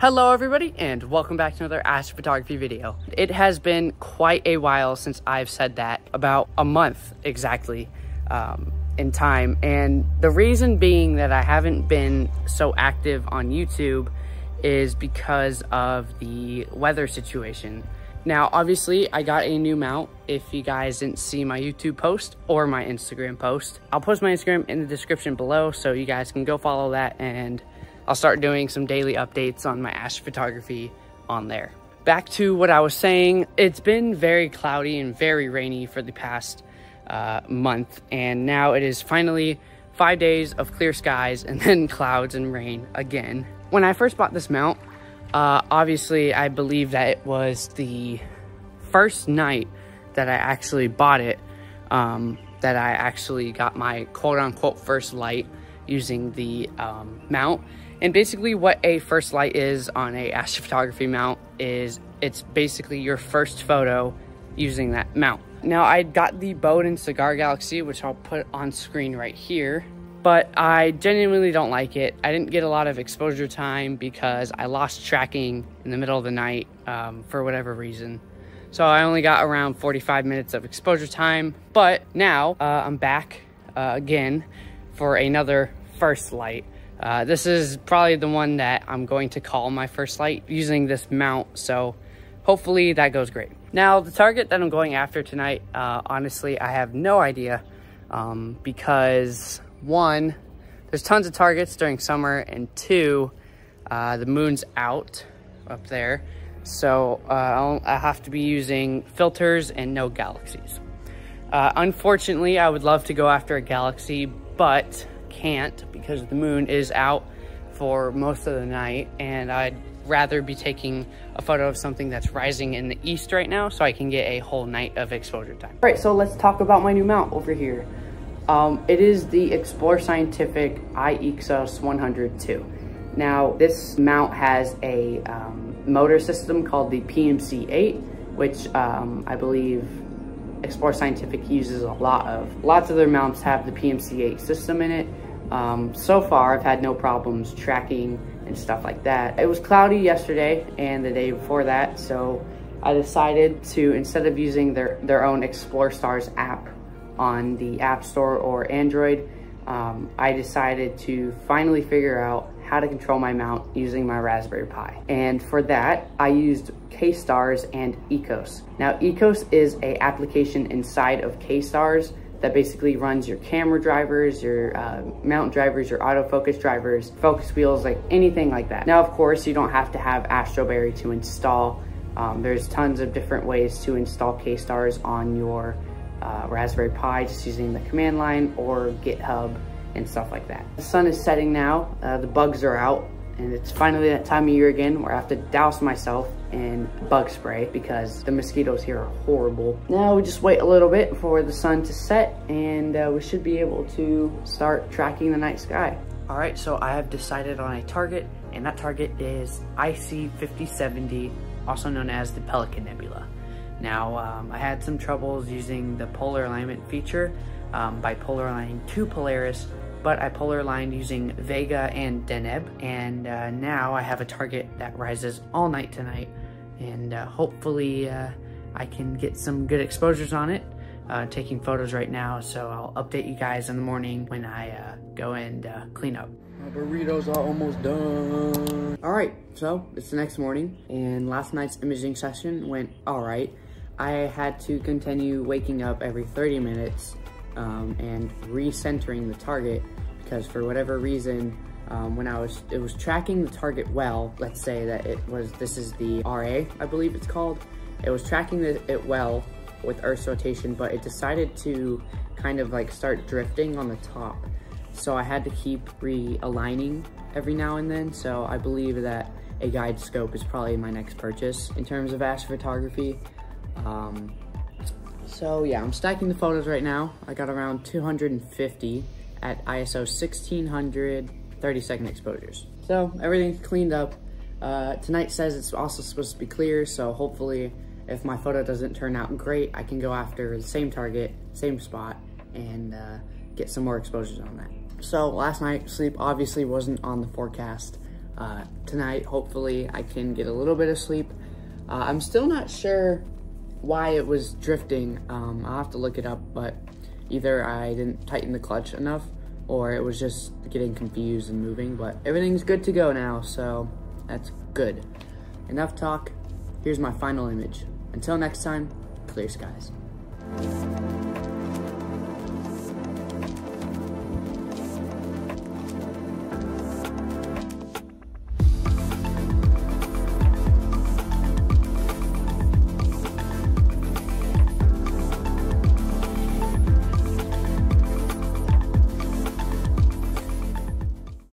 Hello everybody and welcome back to another astrophotography video. It has been quite a while since I've said that, about a month exactly um, in time. And the reason being that I haven't been so active on YouTube is because of the weather situation. Now, obviously I got a new mount. If you guys didn't see my YouTube post or my Instagram post, I'll post my Instagram in the description below so you guys can go follow that and I'll start doing some daily updates on my astrophotography on there. Back to what I was saying, it's been very cloudy and very rainy for the past uh, month, and now it is finally five days of clear skies and then clouds and rain again. When I first bought this mount, uh, obviously I believe that it was the first night that I actually bought it, um, that I actually got my quote unquote first light using the um, mount and basically what a first light is on a astrophotography mount is it's basically your first photo using that mount. Now I got the Bowden Cigar Galaxy, which I'll put on screen right here, but I genuinely don't like it. I didn't get a lot of exposure time because I lost tracking in the middle of the night um, for whatever reason. So I only got around 45 minutes of exposure time, but now uh, I'm back uh, again for another first light. Uh, this is probably the one that I'm going to call my first light using this mount, so hopefully that goes great. Now, the target that I'm going after tonight, uh, honestly, I have no idea um, because one, there's tons of targets during summer, and two, uh, the moon's out up there, so uh, i have to be using filters and no galaxies. Uh, unfortunately, I would love to go after a galaxy, but can't because the moon is out for most of the night and I'd rather be taking a photo of something that's rising in the east right now so I can get a whole night of exposure time. All right, so let's talk about my new mount over here. Um, it is the Explore Scientific iExos 100. Now, this mount has a um, motor system called the PMC-8, which um, I believe Explore Scientific uses a lot of. Lots of their mounts have the PMC-8 system in it, um, so far, I've had no problems tracking and stuff like that. It was cloudy yesterday and the day before that, so I decided to, instead of using their, their own Explore Stars app on the App Store or Android, um, I decided to finally figure out how to control my mount using my Raspberry Pi. And for that, I used KStars and Ekos. Now, Ekos is a application inside of KStars that basically runs your camera drivers, your uh, mount drivers, your autofocus drivers, focus wheels, like anything like that. Now, of course, you don't have to have Astroberry to install. Um, there's tons of different ways to install KStars on your uh, Raspberry Pi just using the command line or GitHub and stuff like that. The sun is setting now, uh, the bugs are out, and it's finally that time of year again where I have to douse myself in bug spray because the mosquitoes here are horrible. Now we just wait a little bit for the sun to set and uh, we should be able to start tracking the night sky. All right, so I have decided on a target and that target is IC 5070, also known as the Pelican Nebula. Now, um, I had some troubles using the polar alignment feature um, by polar aligning to Polaris but I polar aligned using Vega and Deneb, and uh, now I have a target that rises all night tonight, and uh, hopefully uh, I can get some good exposures on it. Uh, taking photos right now, so I'll update you guys in the morning when I uh, go and uh, clean up. My burritos are almost done. All right, so it's the next morning, and last night's imaging session went all right. I had to continue waking up every 30 minutes um, and recentering the target because for whatever reason, um, when I was, it was tracking the target well, let's say that it was, this is the RA, I believe it's called. It was tracking the, it well with Earth's rotation, but it decided to kind of like start drifting on the top. So I had to keep realigning every now and then. So I believe that a guide scope is probably my next purchase in terms of astrophotography. Um, so yeah, I'm stacking the photos right now. I got around 250 at ISO 1600 30 second exposures. So everything's cleaned up. Uh, tonight says it's also supposed to be clear, so hopefully if my photo doesn't turn out great, I can go after the same target, same spot, and uh, get some more exposures on that. So last night, sleep obviously wasn't on the forecast. uh, tonight. Hopefully I can get a little bit of sleep. Uh, I'm still not sure why it was drifting. Um, I'll have to look it up, but either I didn't tighten the clutch enough or it was just getting confused and moving, but everything's good to go now, so that's good. Enough talk, here's my final image. Until next time, clear skies.